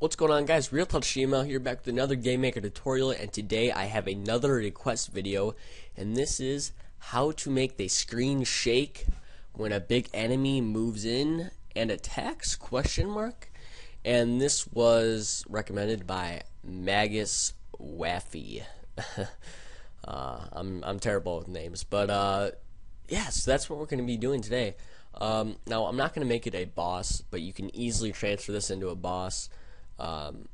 What's going on guys, RealTutsGML here back with another Game Maker tutorial and today I have another request video and this is how to make the screen shake when a big enemy moves in and attacks question mark and this was recommended by Magus Waffy. Uh, I'm, I'm terrible with names but uh, yes yeah, so that's what we're going to be doing today. Um, now I'm not going to make it a boss but you can easily transfer this into a boss um,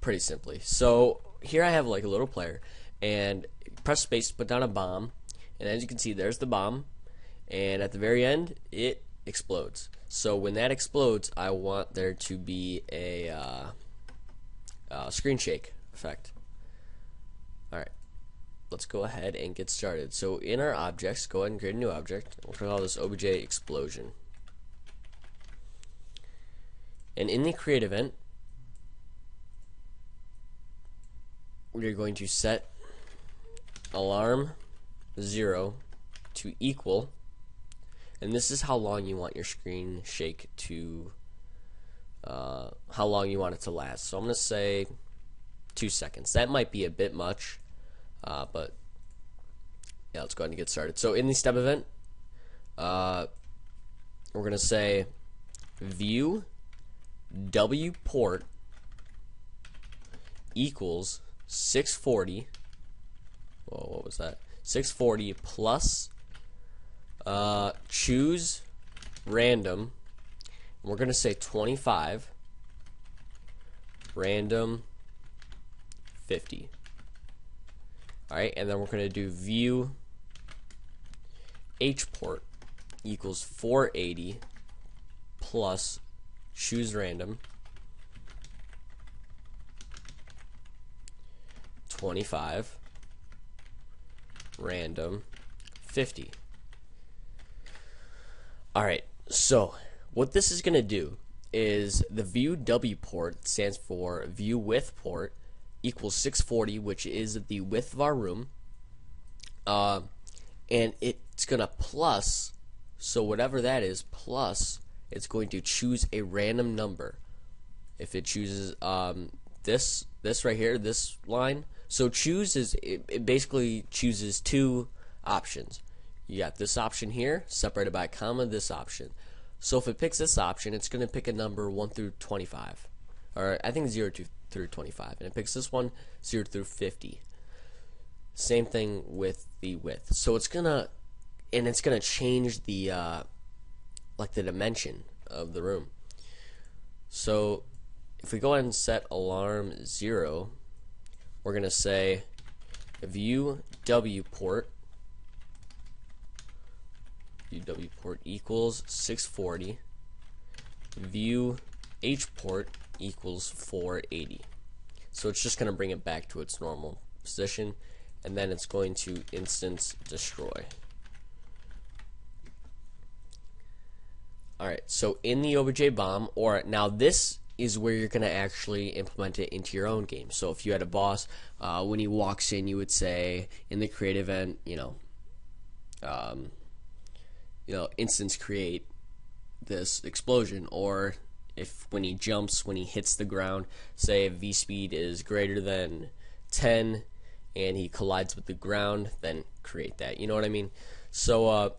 pretty simply. So here I have like a little player, and press space to put down a bomb, and as you can see, there's the bomb, and at the very end, it explodes. So when that explodes, I want there to be a uh, uh, screen shake effect. Alright, let's go ahead and get started. So in our objects, go ahead and create a new object. We'll call this obj explosion. And in the create event, we're going to set alarm 0 to equal. And this is how long you want your screen shake to uh, how long you want it to last. So I'm gonna say two seconds. That might be a bit much uh, but yeah let's go ahead and get started. So in the step event uh, we're gonna say view W port equals 640. Whoa, what was that? 640 plus uh, choose random. We're going to say 25. Random 50. Alright, and then we're going to do view H port equals 480 plus choose random. 25 random. 50 alright so what this is gonna do is the view W port stands for view width port equals 640 which is the width of our room. Uh, and it's gonna plus so whatever that is plus it's going to choose a random number. If it chooses um, this this right here, this line, so choose is it, it basically chooses two options. You got this option here, separated by a comma, this option. So if it picks this option, it's going to pick a number 1 through 25. Or I think 0 through 25. And it picks this one, 0 through 50. Same thing with the width. So it's going to, and it's going to change the, uh, like the dimension of the room. So if we go ahead and set alarm 0, we're going to say view W port view W port equals 640 view H port equals 480. So it's just going to bring it back to its normal position and then it's going to instance destroy. Alright, so in the OBJ bomb, or now this is where you're going to actually implement it into your own game. So if you had a boss, uh, when he walks in, you would say in the create event, you know, um, you know, instance create this explosion, or if when he jumps, when he hits the ground, say if v speed is greater than 10 and he collides with the ground, then create that. You know what I mean? So uh,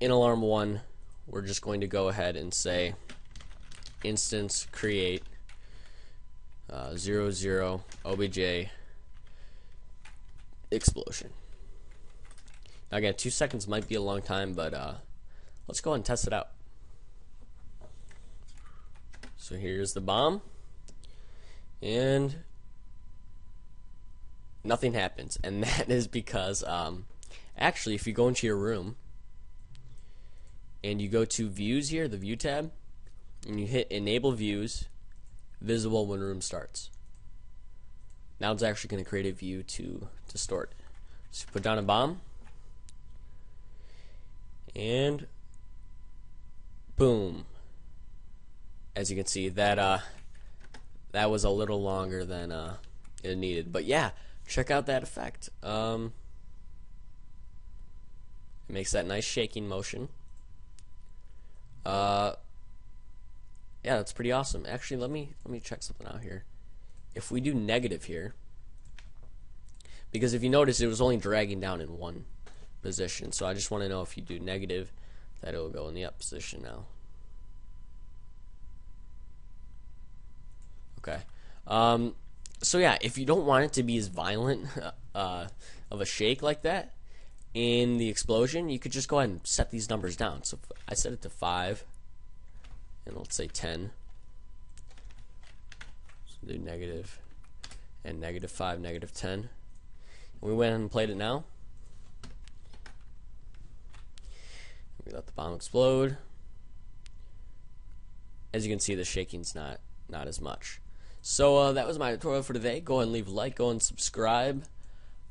in alarm one we're just going to go ahead and say instance create uh, 00, 0 obj explosion. Now again, two seconds might be a long time, but uh, let's go and test it out. So here's the bomb, and nothing happens, and that is because um, actually, if you go into your room and you go to views here, the view tab, and you hit enable views, visible when room starts. Now it's actually going to create a view to, to. So put down a bomb, and boom. As you can see, that uh, that was a little longer than uh, it needed. But yeah, check out that effect. Um, it makes that nice shaking motion. Uh, yeah, that's pretty awesome. Actually, let me let me check something out here. If we do negative here, because if you notice, it was only dragging down in one position. So I just want to know if you do negative, that it will go in the up position now. Okay. Um, so yeah, if you don't want it to be as violent uh, of a shake like that in the explosion, you could just go ahead and set these numbers down. So I set it to five, and let's say ten. So do negative and negative five, negative ten. We went and played it now. We let the bomb explode. As you can see, the shaking's not not as much. So uh, that was my tutorial for today. Go and leave a like, go and subscribe,